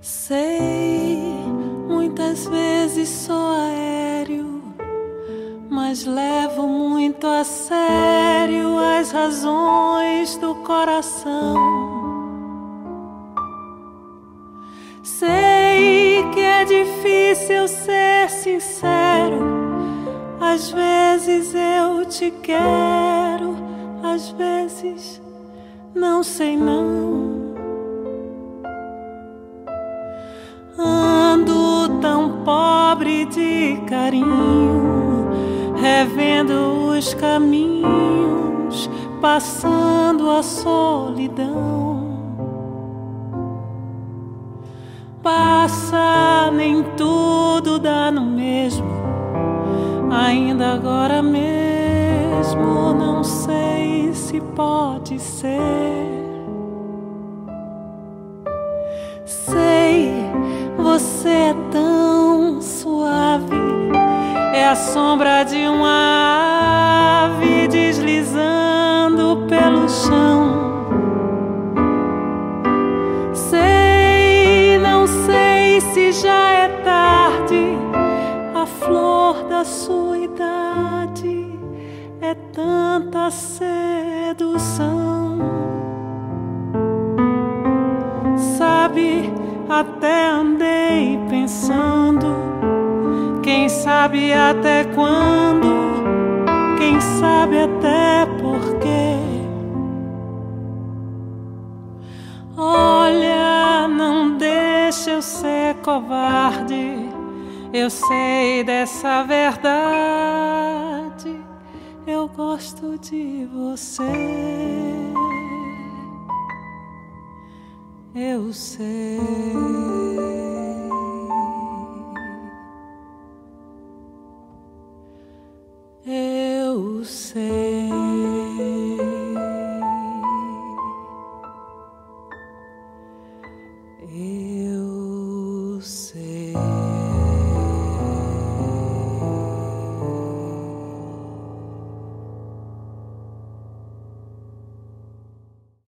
Sei, muitas vezes sou aéreo, mas levo muito a sério as razões do coração. Sei que é difícil ser sincero, às vezes eu te quero, às vezes não sei não. De carinho, revendo os caminhos, passando a solidão. Passa, nem tudo dá no mesmo, ainda agora mesmo não sei se pode ser. Sei você é tão a sombra de uma ave deslizando pelo chão. Sei, não sei se já é tarde, a flor da sua idade é tanta sedução. Sabe? até andei pensando. Quem sabe até quando, quem sabe até porquê. Olha, não deixa eu ser covarde. Eu sei dessa verdade. Eu gosto de você. eu sei. Eu sei. Eu sei.